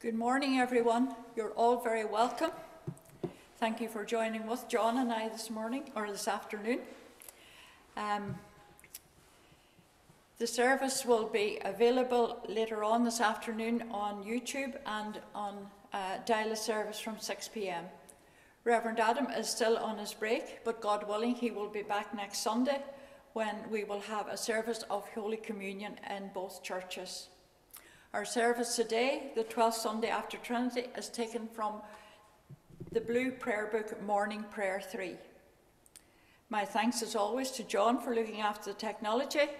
Good morning, everyone. You're all very welcome. Thank you for joining with John and I this morning or this afternoon. Um, the service will be available later on this afternoon on YouTube and on uh, dial a service from 6 p.m. Reverend Adam is still on his break, but God willing, he will be back next Sunday when we will have a service of Holy Communion in both churches. Our service today, the 12th Sunday after Trinity, is taken from the Blue Prayer Book Morning Prayer 3. My thanks as always to John for looking after the technology.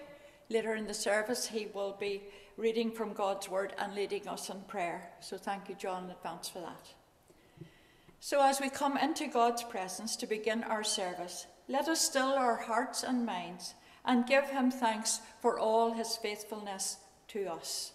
Later in the service, he will be reading from God's Word and leading us in prayer. So thank you, John, in advance for that. So as we come into God's presence to begin our service, let us still our hearts and minds and give him thanks for all his faithfulness to us.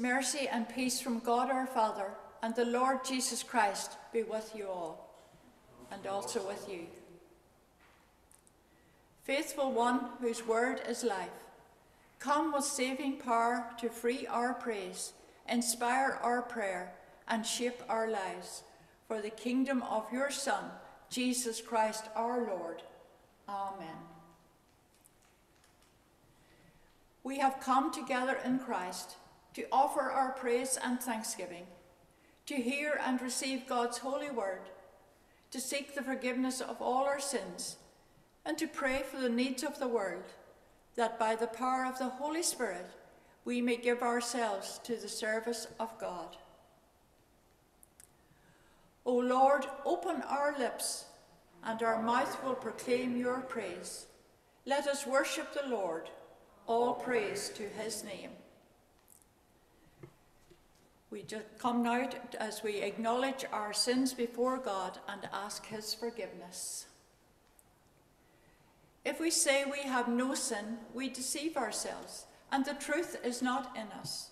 Mercy, and peace from God our Father and the Lord Jesus Christ be with you all, and also with you. Faithful One, whose word is life, come with saving power to free our praise, inspire our prayer, and shape our lives for the kingdom of your Son, Jesus Christ our Lord. Amen. We have come together in Christ to offer our praise and thanksgiving, to hear and receive God's holy word, to seek the forgiveness of all our sins, and to pray for the needs of the world, that by the power of the Holy Spirit we may give ourselves to the service of God. O Lord, open our lips, and our mouth will proclaim your praise. Let us worship the Lord, all praise to his name. We just come now as we acknowledge our sins before God and ask His forgiveness. If we say we have no sin, we deceive ourselves, and the truth is not in us.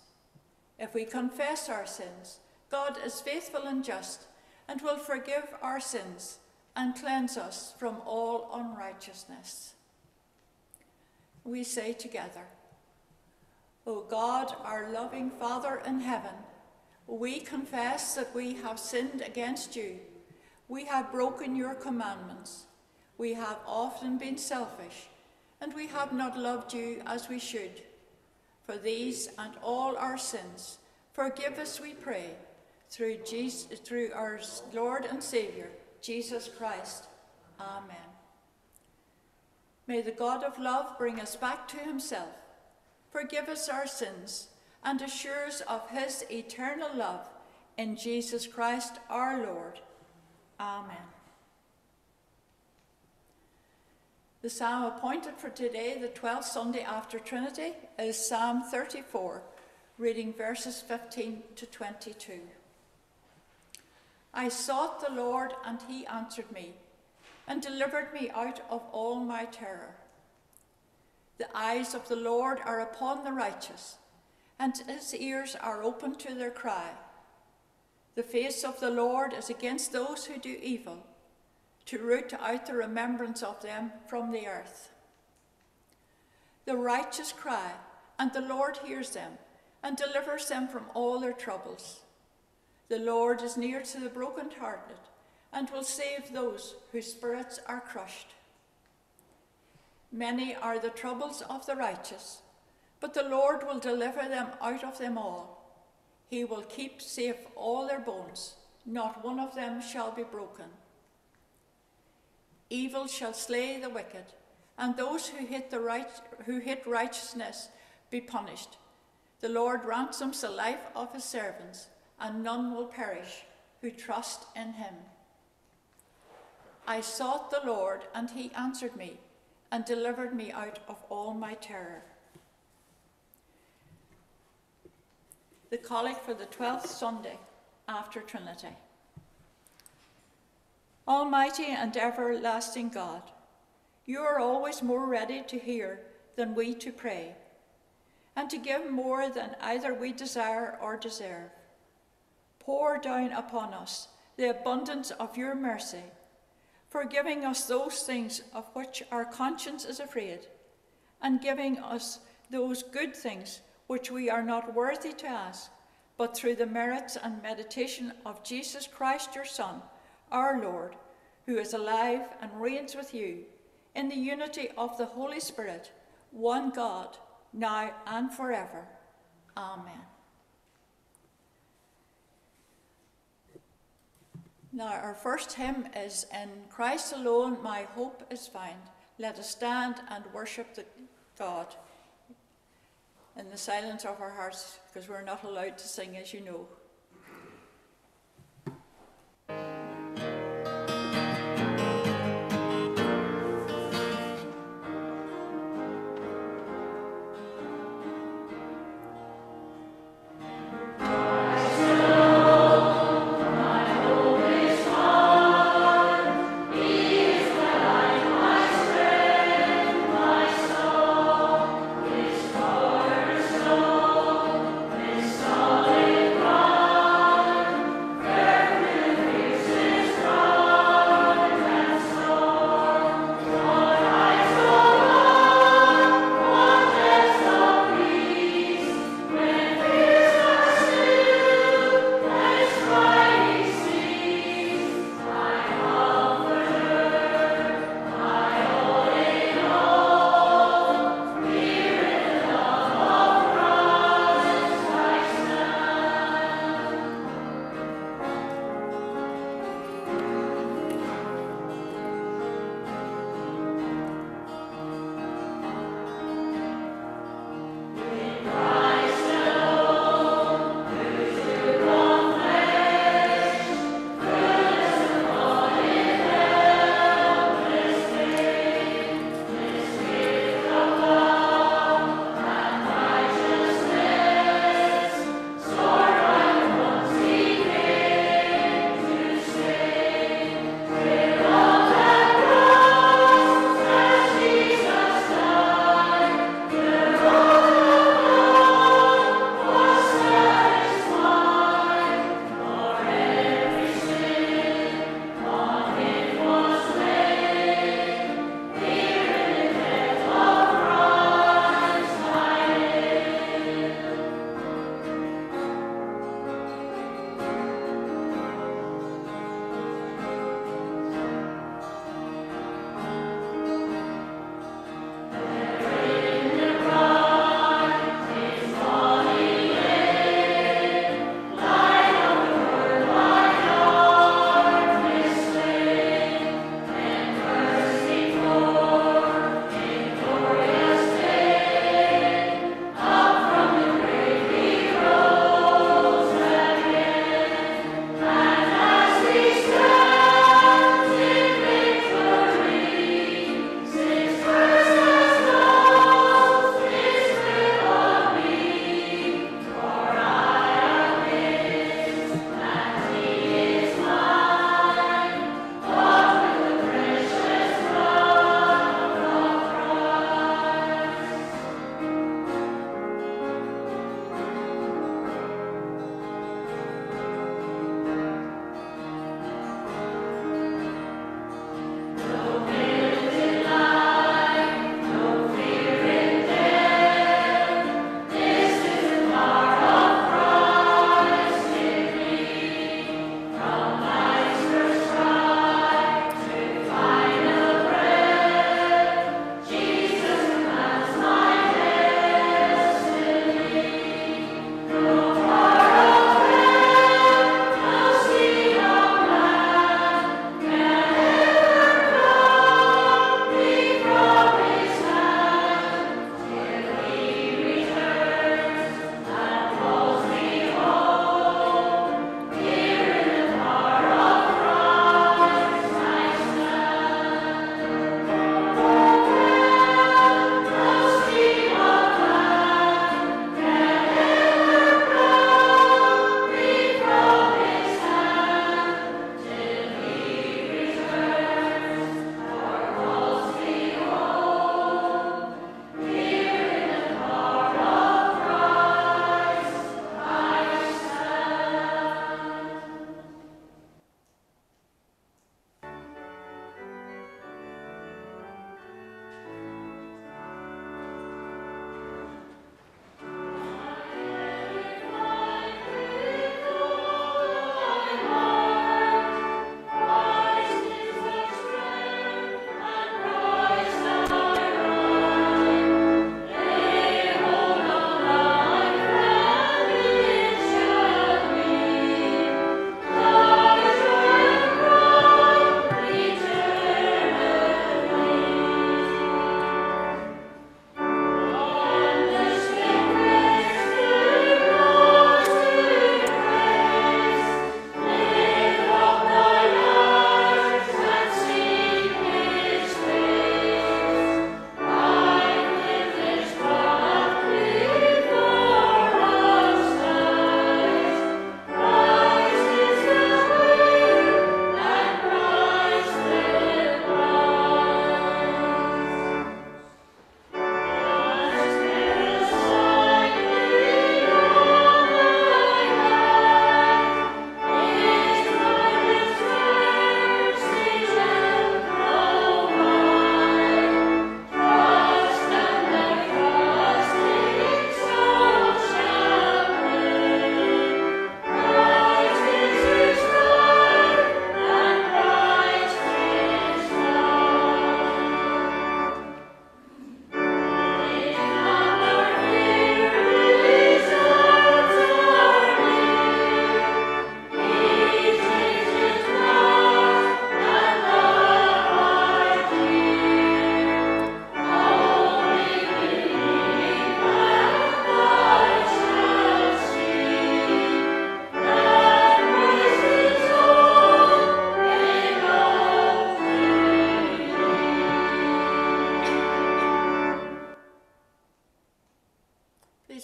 If we confess our sins, God is faithful and just and will forgive our sins and cleanse us from all unrighteousness. We say together, O God, our loving Father in heaven, we confess that we have sinned against you. We have broken your commandments. We have often been selfish, and we have not loved you as we should. For these and all our sins, forgive us, we pray, through, Jesus, through our Lord and Saviour, Jesus Christ. Amen. May the God of love bring us back to himself, forgive us our sins, and assures of his eternal love in Jesus Christ our Lord. Amen. The psalm appointed for today, the 12th Sunday after Trinity, is Psalm 34, reading verses 15 to 22. I sought the Lord, and he answered me, and delivered me out of all my terror. The eyes of the Lord are upon the righteous, and his ears are open to their cry. The face of the Lord is against those who do evil, to root out the remembrance of them from the earth. The righteous cry, and the Lord hears them, and delivers them from all their troubles. The Lord is near to the brokenhearted, and will save those whose spirits are crushed. Many are the troubles of the righteous, but the Lord will deliver them out of them all. He will keep safe all their bones, not one of them shall be broken. Evil shall slay the wicked, and those who hate, the right, who hate righteousness be punished. The Lord ransoms the life of his servants, and none will perish who trust in him. I sought the Lord, and he answered me and delivered me out of all my terror. The Collect for the 12th Sunday after Trinity. Almighty and everlasting God, you are always more ready to hear than we to pray, and to give more than either we desire or deserve. Pour down upon us the abundance of your mercy forgiving us those things of which our conscience is afraid, and giving us those good things which we are not worthy to ask, but through the merits and meditation of Jesus Christ, your Son, our Lord, who is alive and reigns with you in the unity of the Holy Spirit, one God, now and forever. Amen. Now, our first hymn is In Christ Alone My Hope is Found. Let us stand and worship the God in the silence of our hearts because we're not allowed to sing, as you know.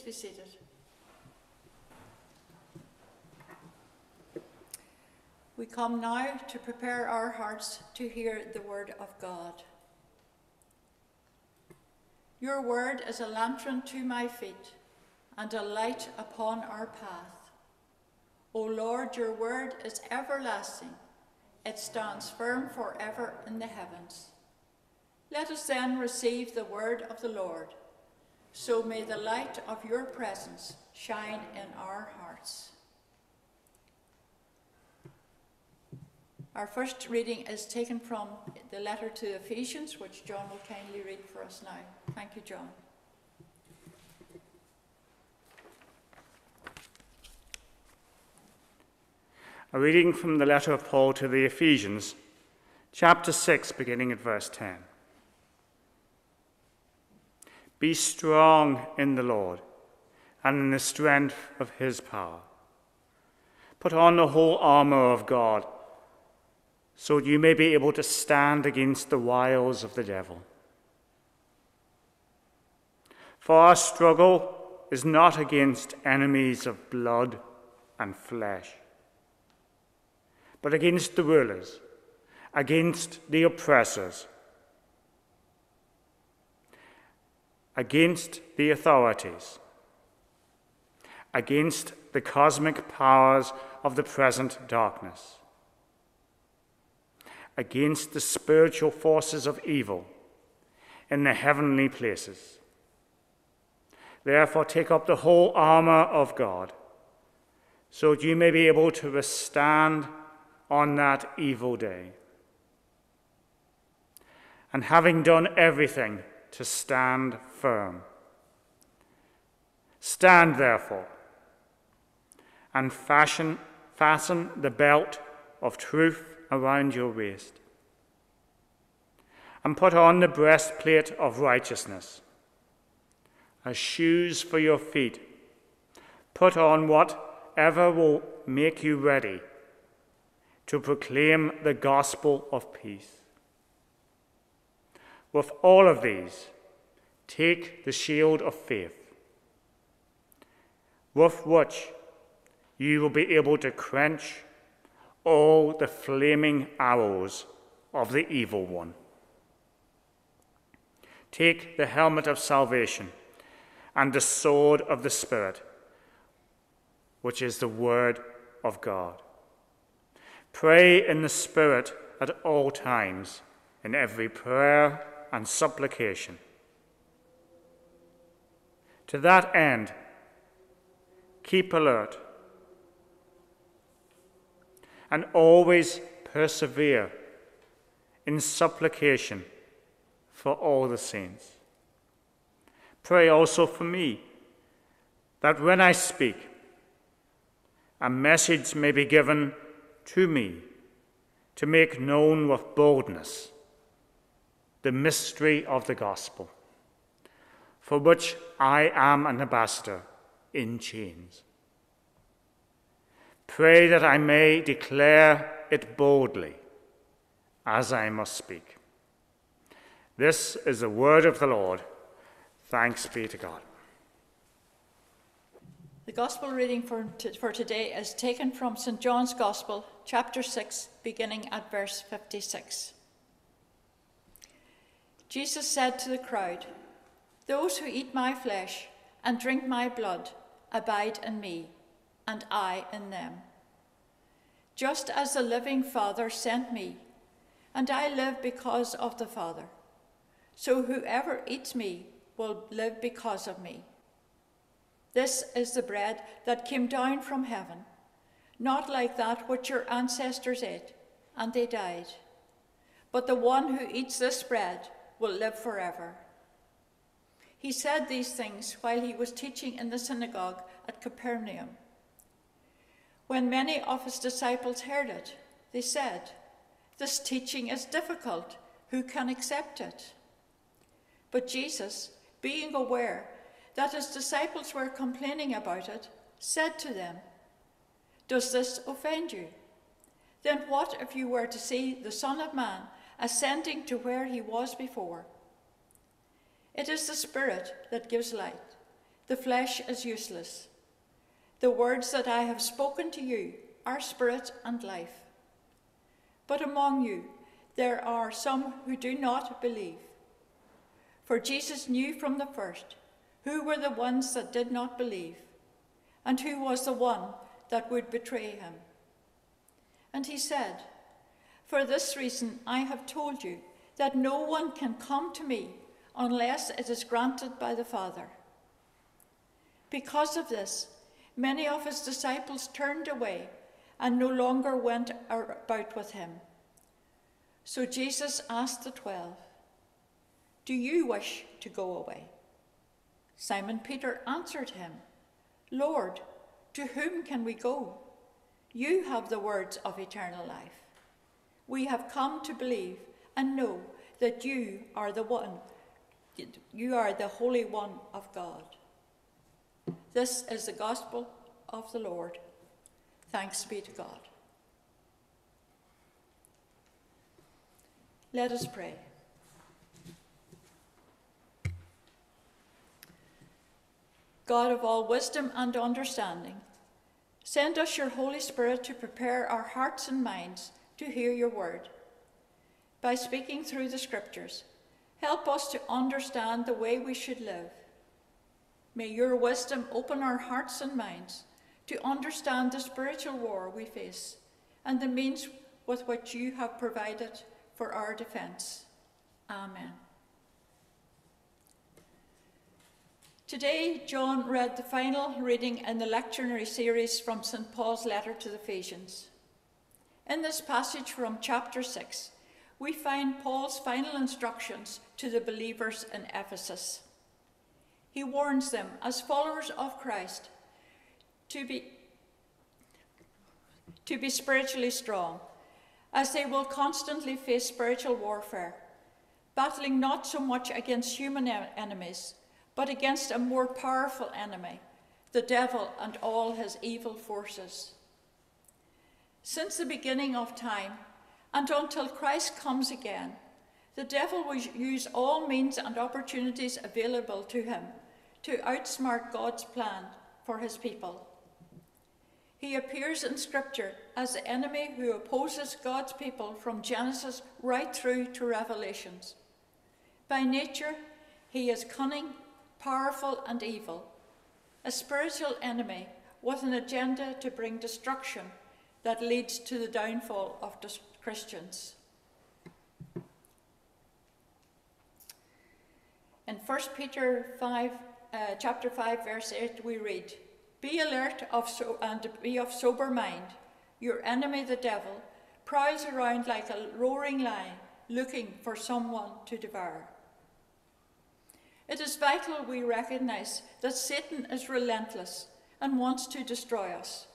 Be seated. We come now to prepare our hearts to hear the word of God. Your word is a lantern to my feet and a light upon our path. O Lord, your word is everlasting. It stands firm forever in the heavens. Let us then receive the word of the Lord. So may the light of your presence shine in our hearts. Our first reading is taken from the letter to Ephesians, which John will kindly read for us now. Thank you, John. A reading from the letter of Paul to the Ephesians, chapter 6, beginning at verse 10. Be strong in the Lord and in the strength of his power. Put on the whole armor of God so you may be able to stand against the wiles of the devil. For our struggle is not against enemies of blood and flesh, but against the rulers, against the oppressors, against the authorities, against the cosmic powers of the present darkness against the spiritual forces of evil in the heavenly places. Therefore, take up the whole armor of God, so that you may be able to withstand on that evil day. And having done everything, to stand firm. Stand, therefore, and fashion, fasten the belt of truth around your waist. And put on the breastplate of righteousness. As shoes for your feet, put on whatever will make you ready to proclaim the gospel of peace. With all of these, take the shield of faith, with which you will be able to quench all the flaming arrows of the evil one. Take the helmet of salvation and the sword of the Spirit, which is the Word of God. Pray in the Spirit at all times, in every prayer and supplication. To that end, keep alert and always persevere in supplication for all the saints. Pray also for me that when I speak, a message may be given to me to make known with boldness the mystery of the gospel, for which I am an ambassador in chains. Pray that I may declare it boldly as I must speak. This is the word of the Lord. Thanks be to God. The gospel reading for, for today is taken from St. John's Gospel, chapter 6, beginning at verse 56. Jesus said to the crowd, Those who eat my flesh and drink my blood abide in me and I in them. Just as the living Father sent me, and I live because of the Father, so whoever eats me will live because of me. This is the bread that came down from heaven, not like that which your ancestors ate, and they died. But the one who eats this bread will live forever. He said these things while he was teaching in the synagogue at Capernaum. When many of his disciples heard it, they said, This teaching is difficult. Who can accept it? But Jesus, being aware that his disciples were complaining about it, said to them, Does this offend you? Then what if you were to see the Son of Man ascending to where he was before? It is the Spirit that gives light. the flesh is useless. The words that I have spoken to you are spirit and life. But among you there are some who do not believe. For Jesus knew from the first who were the ones that did not believe, and who was the one that would betray him. And he said, For this reason I have told you that no one can come to me unless it is granted by the Father. Because of this, many of his disciples turned away and no longer went about with him. So Jesus asked the twelve, Do you wish to go away? Simon Peter answered him, Lord, to whom can we go? You have the words of eternal life. We have come to believe and know that you are the one, you are the Holy One of God. This is the gospel of the Lord. Thanks be to God. Let us pray. God of all wisdom and understanding, send us your Holy Spirit to prepare our hearts and minds to hear your word. By speaking through the scriptures, help us to understand the way we should live. May your wisdom open our hearts and minds to understand the spiritual war we face and the means with which you have provided for our defence. Amen. Today, John read the final reading in the lectionary series from St. Paul's letter to the Ephesians. In this passage from chapter 6, we find Paul's final instructions to the believers in Ephesus. He warns them, as followers of Christ, to be, to be spiritually strong, as they will constantly face spiritual warfare, battling not so much against human enemies but against a more powerful enemy, the devil and all his evil forces. Since the beginning of time, and until Christ comes again, the devil will use all means and opportunities available to him to outsmart God's plan for his people. He appears in Scripture as the enemy who opposes God's people from Genesis right through to Revelations. By nature, he is cunning powerful and evil, a spiritual enemy with an agenda to bring destruction that leads to the downfall of Christians. In 1 Peter 5, uh, chapter 5, verse 8, we read, Be alert of so, and be of sober mind. Your enemy, the devil, prowls around like a roaring lion, looking for someone to devour. It is vital we recognize that Satan is relentless and wants to destroy us.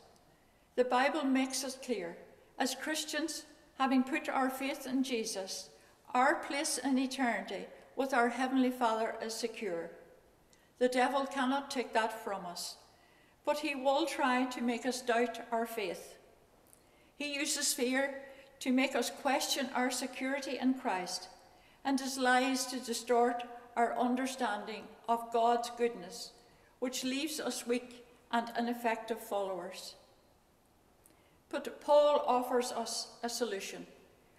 The Bible makes it clear as Christians, having put our faith in Jesus, our place in eternity with our Heavenly Father is secure. The devil cannot take that from us, but he will try to make us doubt our faith. He uses fear to make us question our security in Christ and his lies to distort our understanding of God's goodness, which leaves us weak and ineffective followers. But Paul offers us a solution,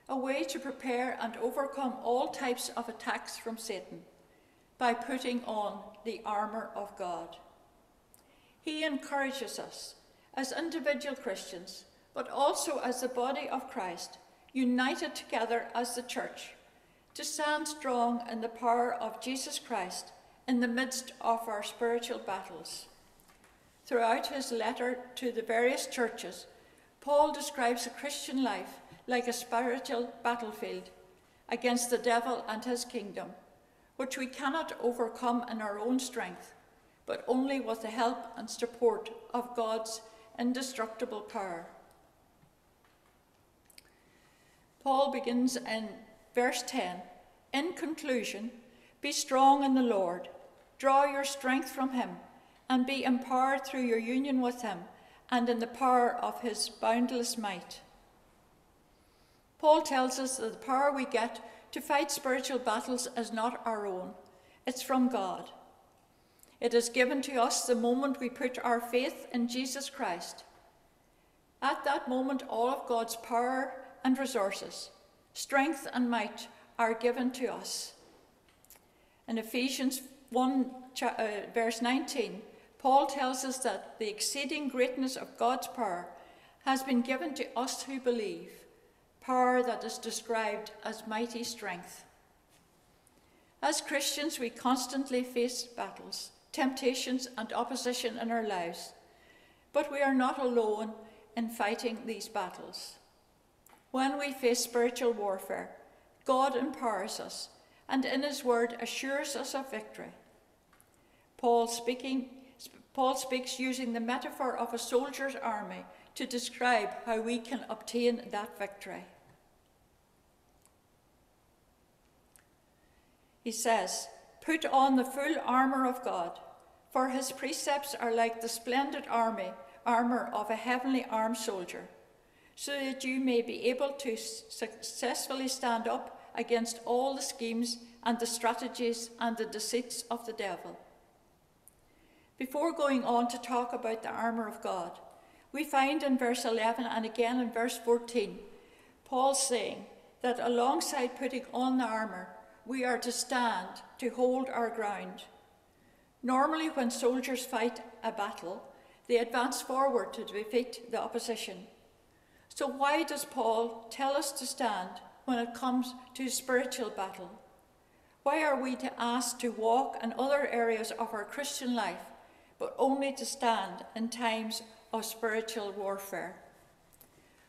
a way to prepare and overcome all types of attacks from Satan by putting on the armour of God. He encourages us as individual Christians, but also as the body of Christ, united together as the church to stand strong in the power of Jesus Christ in the midst of our spiritual battles. Throughout his letter to the various churches, Paul describes a Christian life like a spiritual battlefield against the devil and his kingdom, which we cannot overcome in our own strength, but only with the help and support of God's indestructible power. Paul begins in Verse 10 In conclusion, be strong in the Lord, draw your strength from him, and be empowered through your union with him and in the power of his boundless might. Paul tells us that the power we get to fight spiritual battles is not our own, it's from God. It is given to us the moment we put our faith in Jesus Christ. At that moment, all of God's power and resources, strength and might are given to us. In Ephesians 1, uh, verse 19, Paul tells us that the exceeding greatness of God's power has been given to us who believe, power that is described as mighty strength. As Christians, we constantly face battles, temptations, and opposition in our lives, but we are not alone in fighting these battles. When we face spiritual warfare, God empowers us and in his word assures us of victory. Paul, speaking, Paul speaks using the metaphor of a soldier's army to describe how we can obtain that victory. He says, Put on the full armour of God, for his precepts are like the splendid army, armour of a heavenly armed soldier, so that you may be able to successfully stand up against all the schemes and the strategies and the deceits of the devil. Before going on to talk about the armour of God, we find in verse 11 and again in verse 14, Paul saying that alongside putting on the armour, we are to stand to hold our ground. Normally, when soldiers fight a battle, they advance forward to defeat the opposition. So, why does Paul tell us to stand when it comes to spiritual battle? Why are we to ask to walk in other areas of our Christian life, but only to stand in times of spiritual warfare?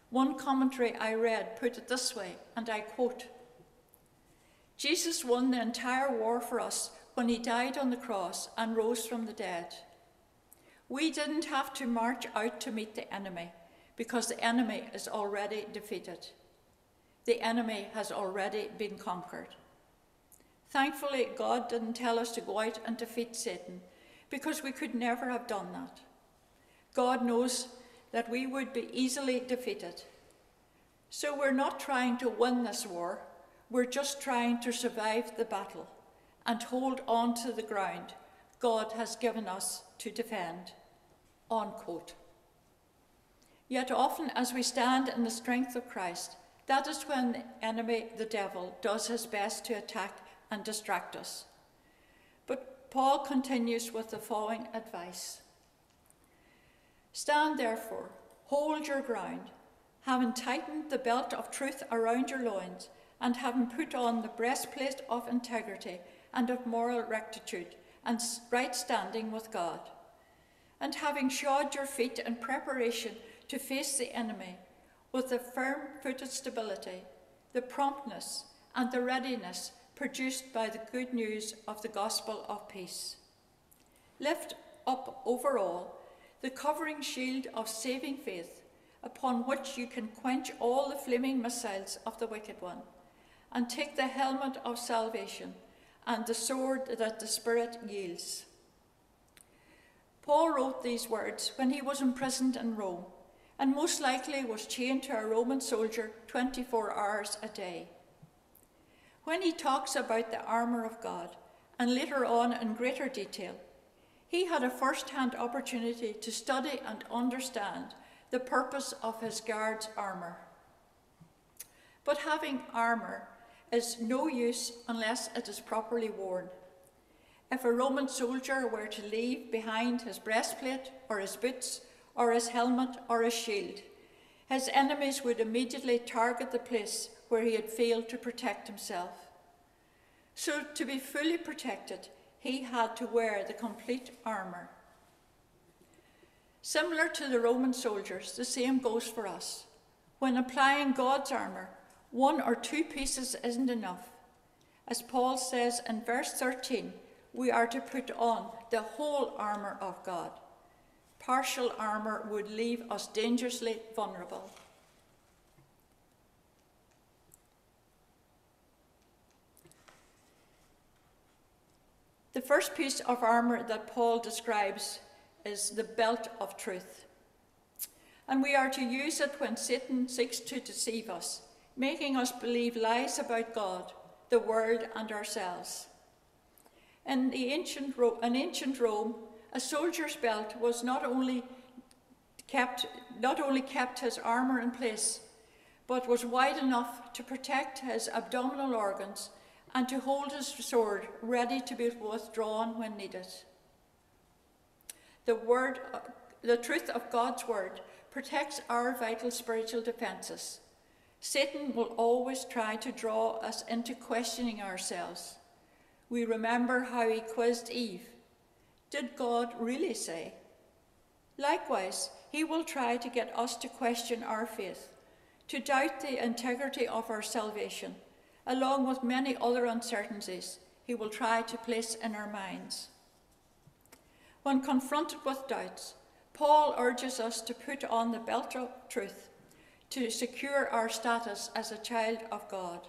One commentary I read put it this way, and I quote Jesus won the entire war for us when he died on the cross and rose from the dead. We didn't have to march out to meet the enemy because the enemy is already defeated. The enemy has already been conquered. Thankfully, God didn't tell us to go out and defeat Satan because we could never have done that. God knows that we would be easily defeated. So we're not trying to win this war, we're just trying to survive the battle and hold on to the ground God has given us to defend. Unquote. Yet often, as we stand in the strength of Christ, that is when the enemy, the devil, does his best to attack and distract us. Paul continues with the following advice. Stand therefore, hold your ground, having tightened the belt of truth around your loins, and having put on the breastplate of integrity and of moral rectitude and right standing with God, and having shod your feet in preparation to face the enemy with the firm footed stability, the promptness, and the readiness produced by the good news of the gospel of peace. Lift up over all the covering shield of saving faith, upon which you can quench all the flaming missiles of the wicked one, and take the helmet of salvation and the sword that the Spirit yields. Paul wrote these words when he was imprisoned in Rome, and most likely was chained to a Roman soldier 24 hours a day. When he talks about the armour of God, and later on in greater detail, he had a first hand opportunity to study and understand the purpose of his guard's armour. But having armour is no use unless it is properly worn. If a Roman soldier were to leave behind his breastplate or his boots or his helmet or his shield, his enemies would immediately target the place where he had failed to protect himself. So, to be fully protected, he had to wear the complete armour. Similar to the Roman soldiers, the same goes for us. When applying God's armour, one or two pieces isn't enough. As Paul says in verse 13, we are to put on the whole armour of God. Partial armour would leave us dangerously vulnerable. The first piece of armour that Paul describes is the belt of truth. And we are to use it when Satan seeks to deceive us, making us believe lies about God, the world, and ourselves. In the ancient Ro- in ancient Rome, a soldier's belt was not only kept not only kept his armor in place, but was wide enough to protect his abdominal organs and to hold his sword ready to be withdrawn when needed. The word, uh, the truth of God's word protects our vital spiritual defenses. Satan will always try to draw us into questioning ourselves. We remember how he quizzed Eve. Did God really say? Likewise, he will try to get us to question our faith, to doubt the integrity of our salvation, along with many other uncertainties he will try to place in our minds. When confronted with doubts, Paul urges us to put on the belt of truth to secure our status as a child of God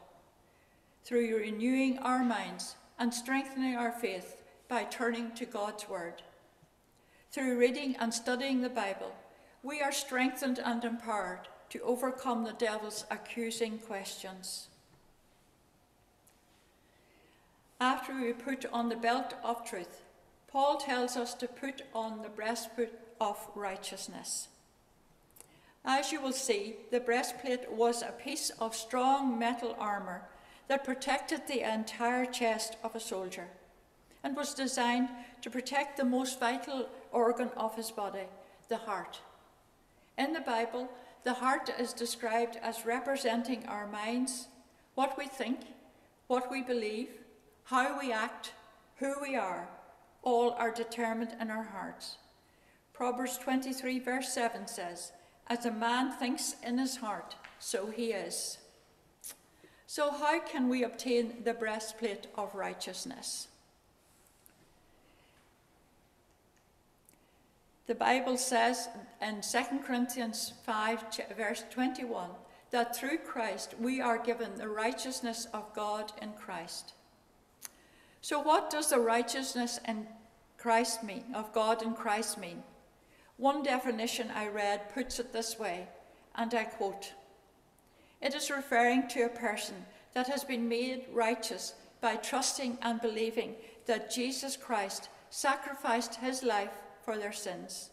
through renewing our minds and strengthening our faith by turning to God's Word. Through reading and studying the Bible, we are strengthened and empowered to overcome the devil's accusing questions. After we put on the belt of truth, Paul tells us to put on the breastplate of righteousness. As you will see, the breastplate was a piece of strong metal armour that protected the entire chest of a soldier and was designed to protect the most vital organ of his body, the heart. In the Bible, the heart is described as representing our minds, what we think, what we believe, how we act, who we are, all are determined in our hearts. Proverbs 23, verse 7 says, As a man thinks in his heart, so he is. So, how can we obtain the breastplate of righteousness? The Bible says in 2 Corinthians 5, verse 21, that through Christ we are given the righteousness of God in Christ. So, what does the righteousness in Christ mean, of God in Christ mean? One definition I read puts it this way, and I quote It is referring to a person that has been made righteous by trusting and believing that Jesus Christ sacrificed his life for their sins.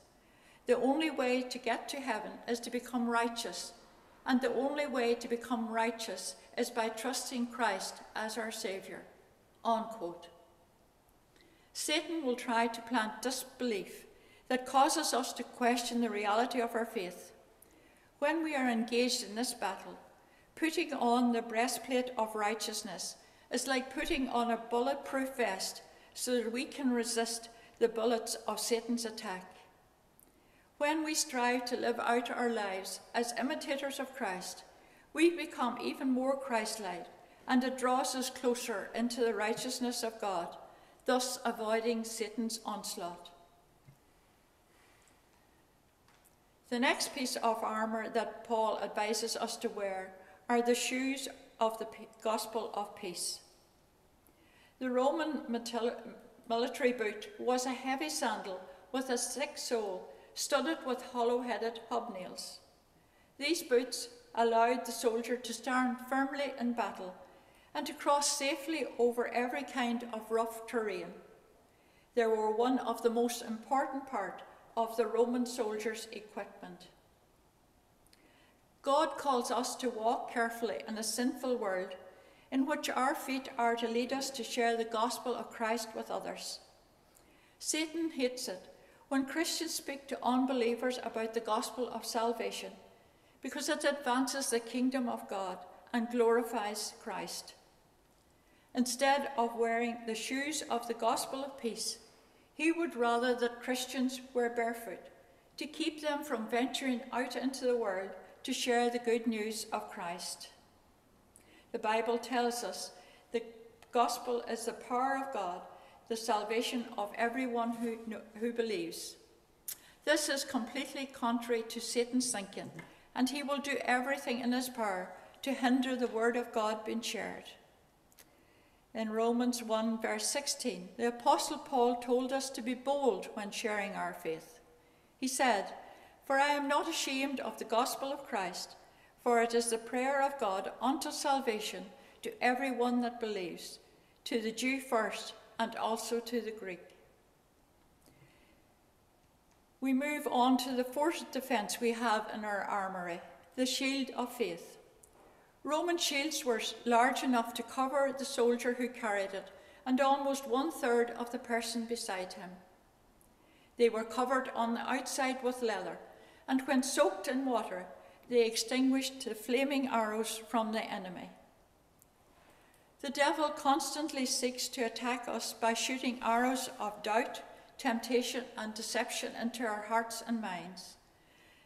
The only way to get to heaven is to become righteous, and the only way to become righteous is by trusting Christ as our Saviour. Unquote. Satan will try to plant disbelief that causes us to question the reality of our faith. When we are engaged in this battle, putting on the breastplate of righteousness is like putting on a bulletproof vest so that we can resist the bullets of Satan's attack. When we strive to live out our lives as imitators of Christ, we become even more Christ like, and it draws us closer into the righteousness of God, thus avoiding Satan's onslaught. The next piece of armour that Paul advises us to wear are the shoes of the gospel of peace. The Roman military boot was a heavy sandal with a thick sole studded with hollow headed hobnails. These boots allowed the soldier to stand firmly in battle and to cross safely over every kind of rough terrain. They were one of the most important part of the Roman soldier's equipment. God calls us to walk carefully in a sinful world in which our feet are to lead us to share the gospel of Christ with others. Satan hates it when Christians speak to unbelievers about the gospel of salvation because it advances the kingdom of God and glorifies Christ. Instead of wearing the shoes of the gospel of peace, he would rather that Christians wear barefoot to keep them from venturing out into the world to share the good news of Christ. The Bible tells us the gospel is the power of God, the salvation of everyone who, who believes. This is completely contrary to Satan's thinking, and he will do everything in his power to hinder the word of God being shared. In Romans 1, verse 16, the Apostle Paul told us to be bold when sharing our faith. He said, For I am not ashamed of the gospel of Christ for it is the prayer of God unto salvation to every one that believes, to the Jew first, and also to the Greek. We move on to the fourth defence we have in our armoury the shield of faith. Roman shields were large enough to cover the soldier who carried it and almost one third of the person beside him. They were covered on the outside with leather, and when soaked in water, they extinguished the flaming arrows from the enemy. The devil constantly seeks to attack us by shooting arrows of doubt, temptation, and deception into our hearts and minds.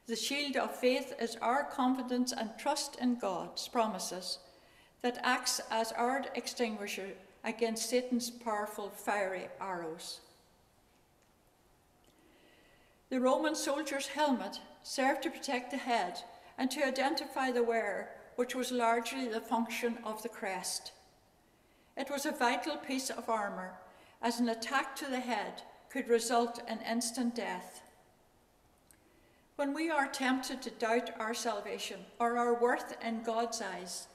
The shield of faith is our confidence and trust in God's promises that acts as our extinguisher against Satan's powerful fiery arrows. The Roman soldier's helmet served to protect the head and to identify the wearer, which was largely the function of the crest. It was a vital piece of armour, as an attack to the head could result in instant death. When we are tempted to doubt our salvation or our worth in God's eyes,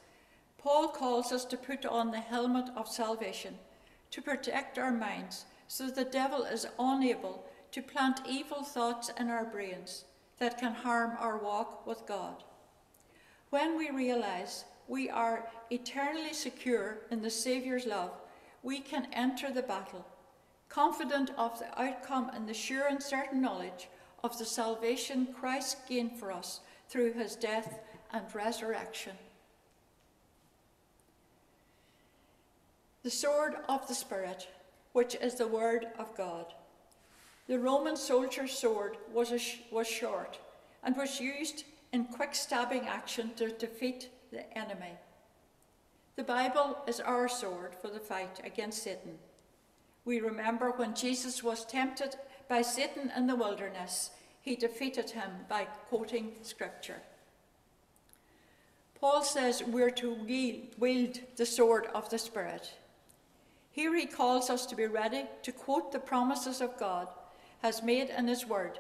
Paul calls us to put on the helmet of salvation to protect our minds so the devil is unable to plant evil thoughts in our brains that can harm our walk with God. When we realize we are eternally secure in the Saviour's love, we can enter the battle, confident of the outcome and the sure and certain knowledge of the salvation Christ gained for us through his death and resurrection. The sword of the Spirit, which is the word of God. The Roman soldier's sword was, sh was short and was used in quick stabbing action to defeat the enemy. The Bible is our sword for the fight against Satan. We remember when Jesus was tempted by Satan in the wilderness, he defeated him by quoting scripture. Paul says we're to wield the sword of the Spirit. Here he calls us to be ready to quote the promises of God has made in his word,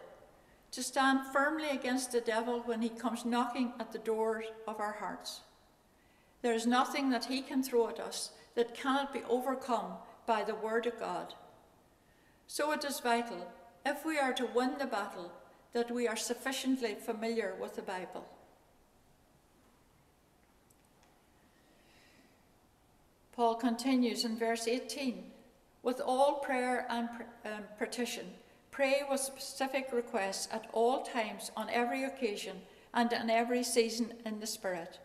to stand firmly against the devil when he comes knocking at the doors of our hearts. There is nothing that he can throw at us that cannot be overcome by the word of God. So it is vital, if we are to win the battle, that we are sufficiently familiar with the Bible. Paul continues in verse 18 with all prayer and um, petition, pray with specific requests at all times, on every occasion, and in every season in the Spirit.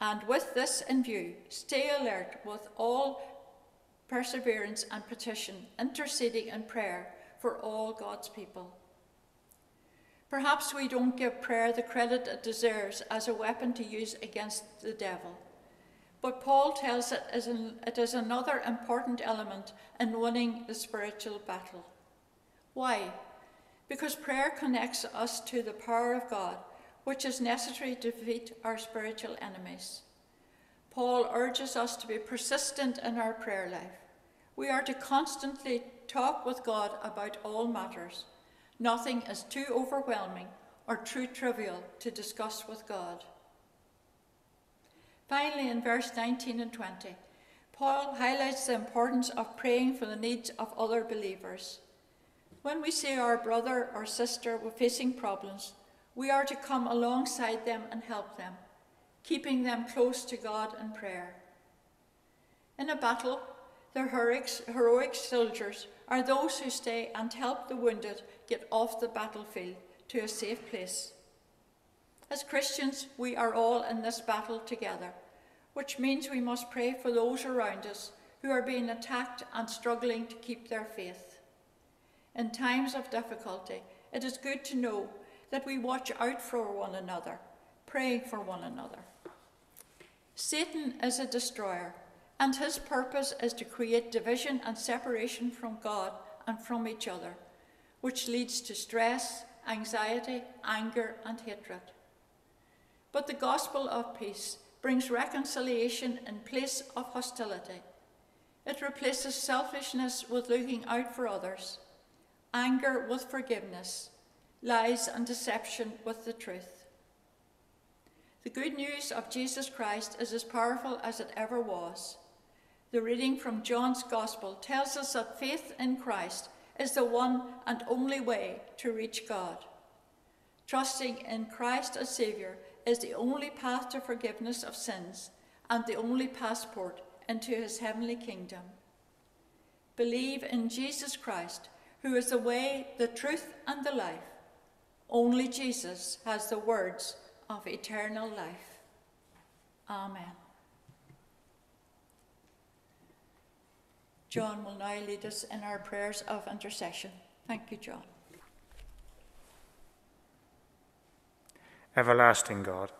And with this in view, stay alert with all perseverance and petition, interceding in prayer for all God's people. Perhaps we don't give prayer the credit it deserves as a weapon to use against the devil. But Paul tells an, it is another important element in winning the spiritual battle. Why? Because prayer connects us to the power of God, which is necessary to defeat our spiritual enemies. Paul urges us to be persistent in our prayer life. We are to constantly talk with God about all matters. Nothing is too overwhelming or too trivial to discuss with God. Finally, in verse 19 and 20, Paul highlights the importance of praying for the needs of other believers. When we see our brother or sister facing problems, we are to come alongside them and help them, keeping them close to God in prayer. In a battle, the heroic soldiers are those who stay and help the wounded get off the battlefield to a safe place. As Christians, we are all in this battle together, which means we must pray for those around us who are being attacked and struggling to keep their faith. In times of difficulty, it is good to know that we watch out for one another, praying for one another. Satan is a destroyer, and his purpose is to create division and separation from God and from each other, which leads to stress, anxiety, anger, and hatred. But the gospel of peace brings reconciliation in place of hostility. It replaces selfishness with looking out for others, anger with forgiveness, lies and deception with the truth. The good news of Jesus Christ is as powerful as it ever was. The reading from John's Gospel tells us that faith in Christ is the one and only way to reach God. Trusting in Christ as Saviour is the only path to forgiveness of sins and the only passport into his heavenly kingdom. Believe in Jesus Christ, who is the way, the truth, and the life. Only Jesus has the words of eternal life. Amen. John will now lead us in our prayers of intercession. Thank you, John. Everlasting God,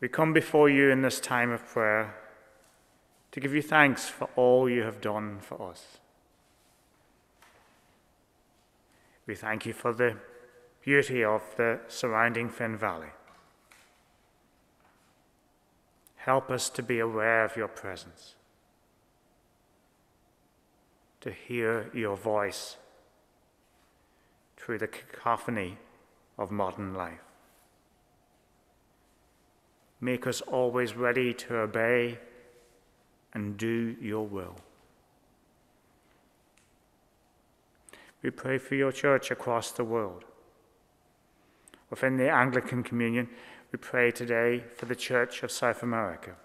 we come before you in this time of prayer to give you thanks for all you have done for us. We thank you for the beauty of the surrounding Finn Valley. Help us to be aware of your presence, to hear your voice through the cacophony of modern life. Make us always ready to obey and do your will. We pray for your church across the world. Within the Anglican Communion, we pray today for the Church of South America.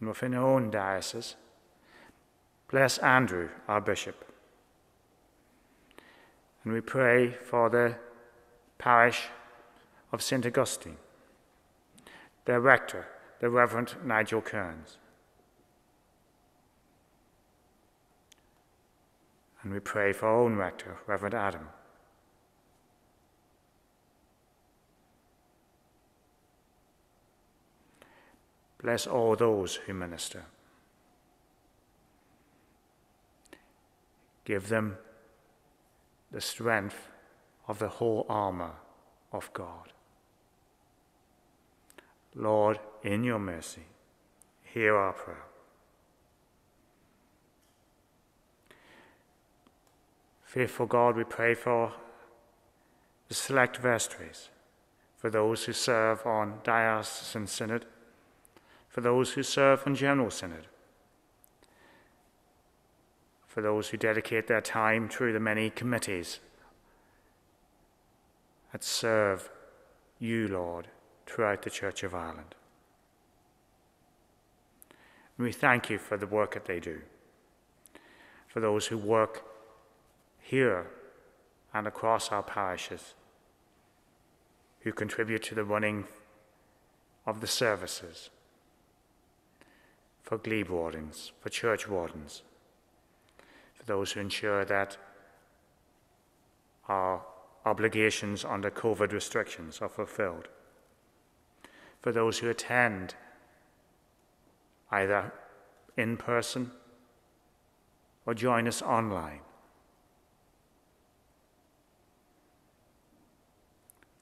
And within our own diocese, bless Andrew, our bishop. And we pray for the parish of St. Augustine, their rector, the Reverend Nigel Kearns. And we pray for our own rector, Reverend Adam. Bless all those who minister. Give them the strength of the whole armor of God. Lord, in your mercy, hear our prayer. Faithful God, we pray for the select vestries, for those who serve on diocesan synod, for those who serve on general synod, for those who dedicate their time through the many committees that serve you, Lord, throughout the Church of Ireland. And we thank you for the work that they do, for those who work here and across our parishes, who contribute to the running of the services, for glebe wardens, for church wardens, for those who ensure that our obligations under COVID restrictions are fulfilled for those who attend either in person or join us online.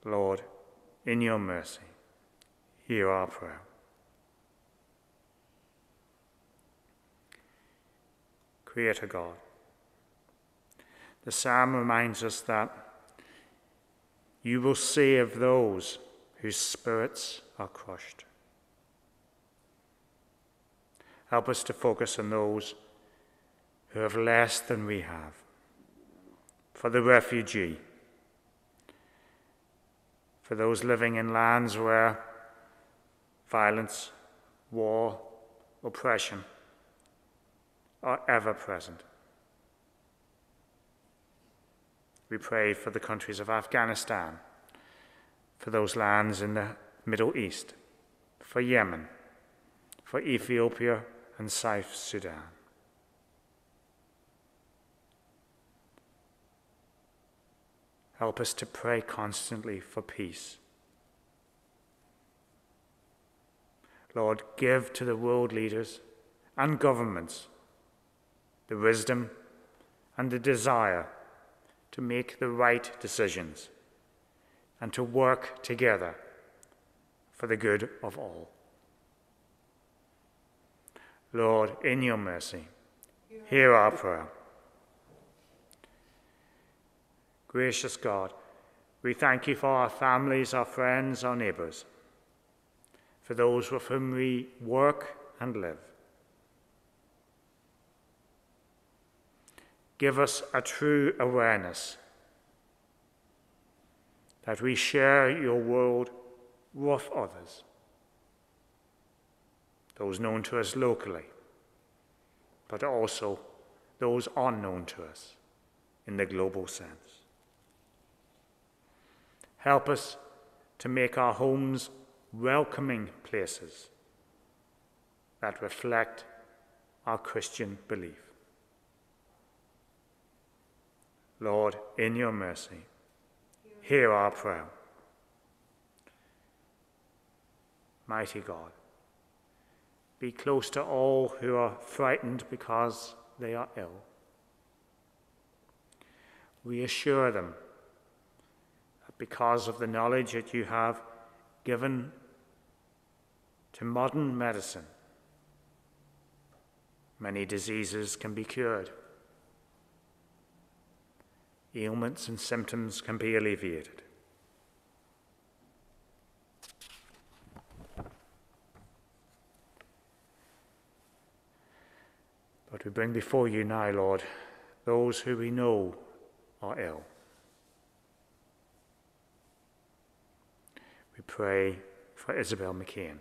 Lord, in your mercy, hear our prayer. Creator God, the psalm reminds us that you will save those whose spirits are crushed. Help us to focus on those who have less than we have. For the refugee, for those living in lands where violence, war, oppression are ever present. We pray for the countries of Afghanistan, for those lands in the Middle East, for Yemen, for Ethiopia and South Sudan. Help us to pray constantly for peace. Lord, give to the world leaders and governments the wisdom and the desire to make the right decisions and to work together for the good of all. Lord, in your mercy, hear our prayer. Gracious God, we thank you for our families, our friends, our neighbours, for those with whom we work and live. Give us a true awareness that we share your world with others, those known to us locally, but also those unknown to us in the global sense. Help us to make our homes welcoming places that reflect our Christian belief. Lord, in your mercy, hear our prayer. Mighty God, be close to all who are frightened because they are ill. Reassure them that because of the knowledge that you have given to modern medicine, many diseases can be cured. Ailments and symptoms can be alleviated. But we bring before you now, Lord, those who we know are ill. We pray for Isabel McCain,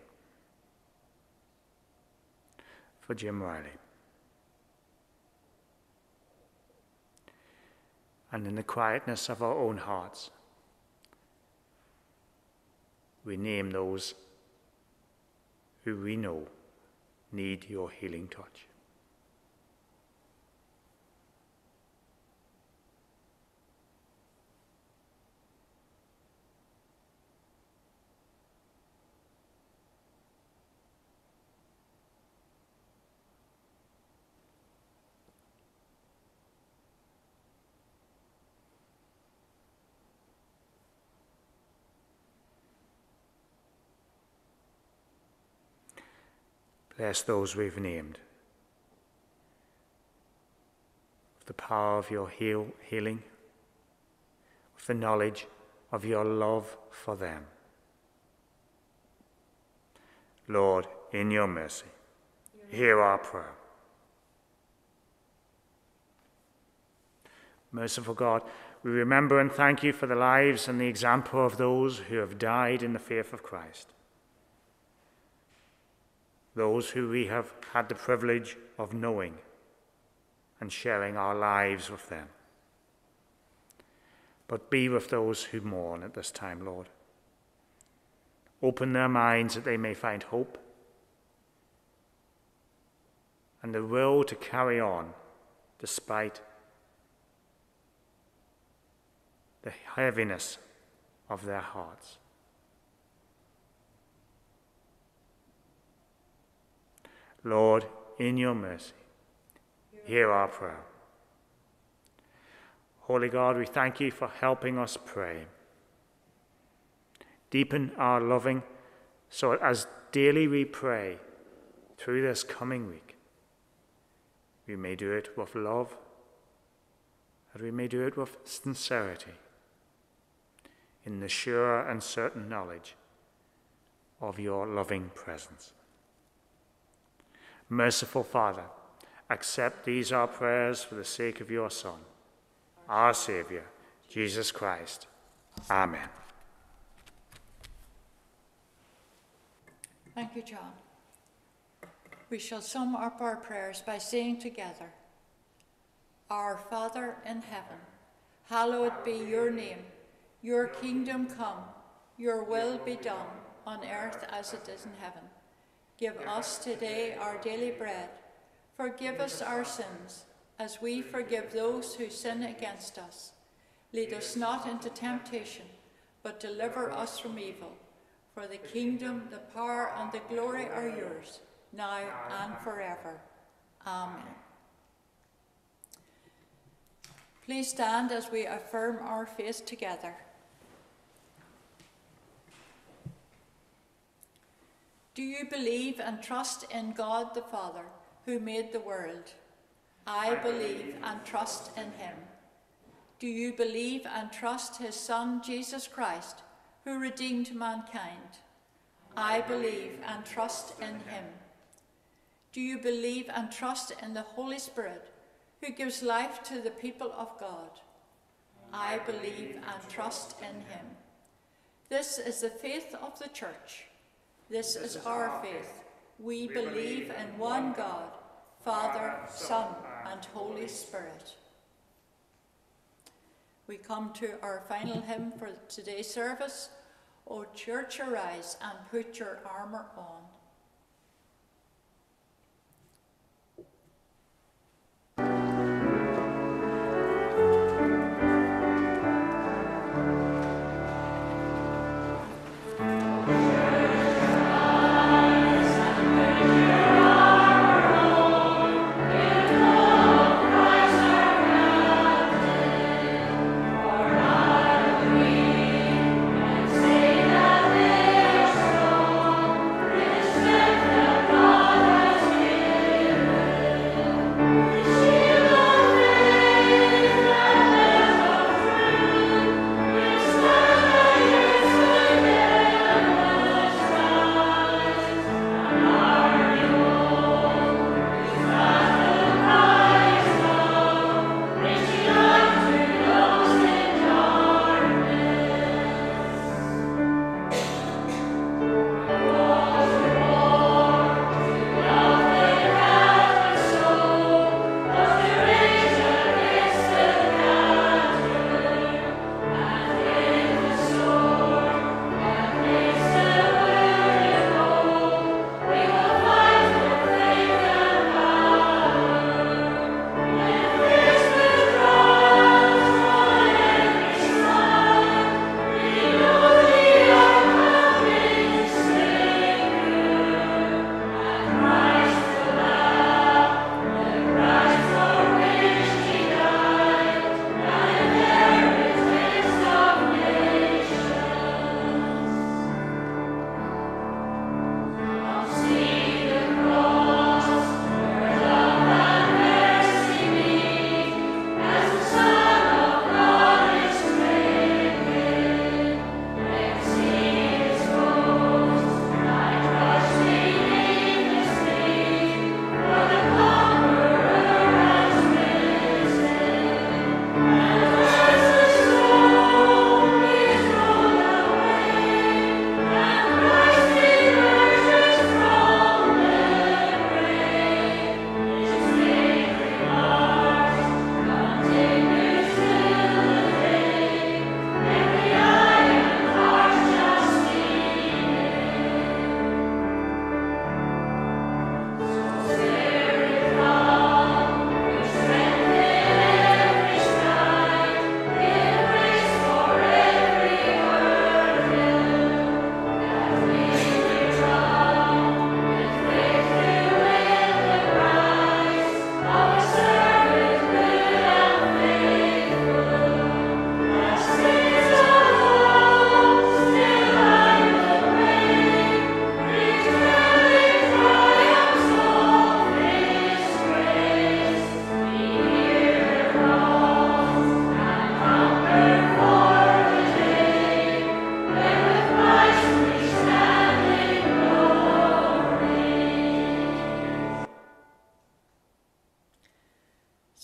for Jim Riley, and in the quietness of our own hearts, we name those who we know need your healing touch. Bless those we've named. With the power of your heal, healing, with the knowledge of your love for them. Lord, in your mercy, hear our prayer. Merciful God, we remember and thank you for the lives and the example of those who have died in the faith of Christ those who we have had the privilege of knowing and sharing our lives with them. But be with those who mourn at this time, Lord. Open their minds that they may find hope and the will to carry on despite the heaviness of their hearts. Lord, in your mercy, hear our prayer. Holy God, we thank you for helping us pray. Deepen our loving so as daily we pray through this coming week, we may do it with love and we may do it with sincerity in the sure and certain knowledge of your loving presence. Merciful Father, accept these our prayers for the sake of your Son, our Saviour, Jesus Christ. Amen. Thank you, John. We shall sum up our prayers by saying together, Our Father in heaven, hallowed be your name. Your kingdom come, your will be done on earth as it is in heaven. Give us today our daily bread. Forgive us our sins, as we forgive those who sin against us. Lead us not into temptation, but deliver us from evil. For the kingdom, the power, and the glory are yours, now and forever. Amen. Please stand as we affirm our faith together. Do you believe and trust in God the Father, who made the world? I believe and trust in him. Do you believe and trust his Son, Jesus Christ, who redeemed mankind? I believe and trust in him. Do you believe and trust in the Holy Spirit, who gives life to the people of God? I believe and trust in him. This is the faith of the Church. This is our faith. We believe in one God, Father, Son, and Holy Spirit. We come to our final hymn for today's service. O church, arise and put your armour on.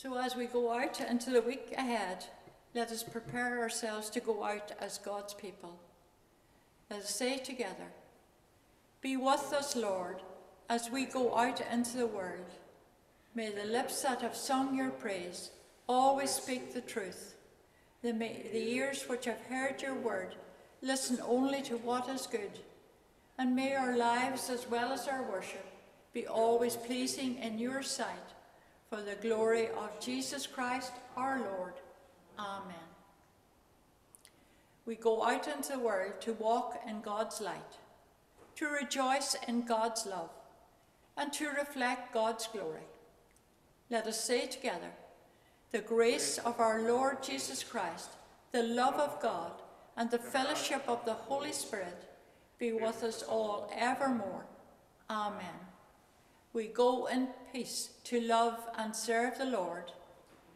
Into the week ahead, let us prepare ourselves to go out as God's people. Let us say together, Be with us, Lord, as we go out into the world. May the lips that have sung your praise always speak the truth. The, the ears which have heard your word listen only to what is good. And may our lives as well as our worship be always pleasing in your sight for the glory of Jesus Christ our Lord. Amen. We go out into the world to walk in God's light, to rejoice in God's love, and to reflect God's glory. Let us say together, the grace of our Lord Jesus Christ, the love of God, and the fellowship of the Holy Spirit be with us all evermore. Amen. We go in peace to love and serve the Lord.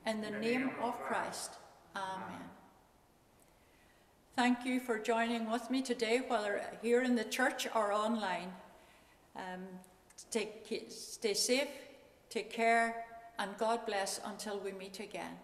In the name of Christ. Amen. Thank you for joining with me today, whether here in the church or online. Um, Take, stay safe, take care, and God bless until we meet again.